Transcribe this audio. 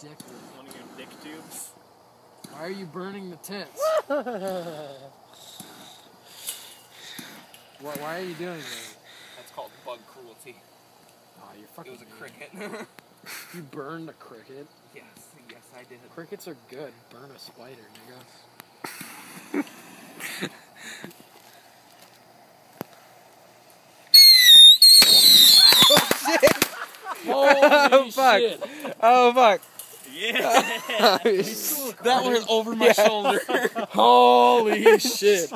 dick with? One of your dick tubes. Why are you burning the tents? Why, why are you doing that? That's called bug cruelty. Oh, you're fucking. It was a mean. cricket. You burned a cricket. yes, yes, I did. Crickets are good. Burn a spider, nigga. Oh, Holy fuck. shit! Oh fuck! Yeah. that that went over my shoulder. Holy shit!